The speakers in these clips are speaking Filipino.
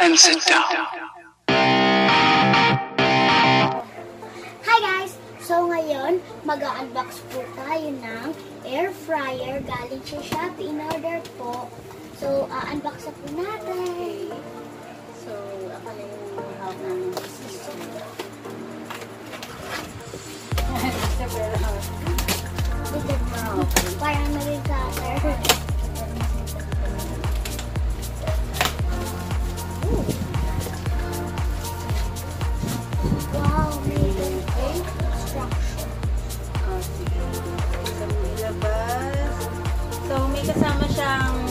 and sit down. Hi guys! So ngayon, mag-unbox po tayo ng air fryer. Galing sa Shopee. In-order po. So, uh, unbox na po natin. So, ako na yung hawak namin kasama siyang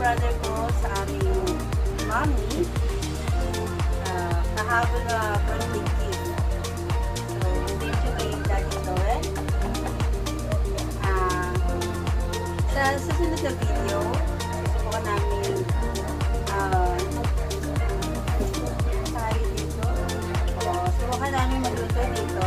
brother ko sa aming mommy. Ah, kahapon na birthday na video, susubukan namin ah, tayo dito. O, subukan namin magluto dito.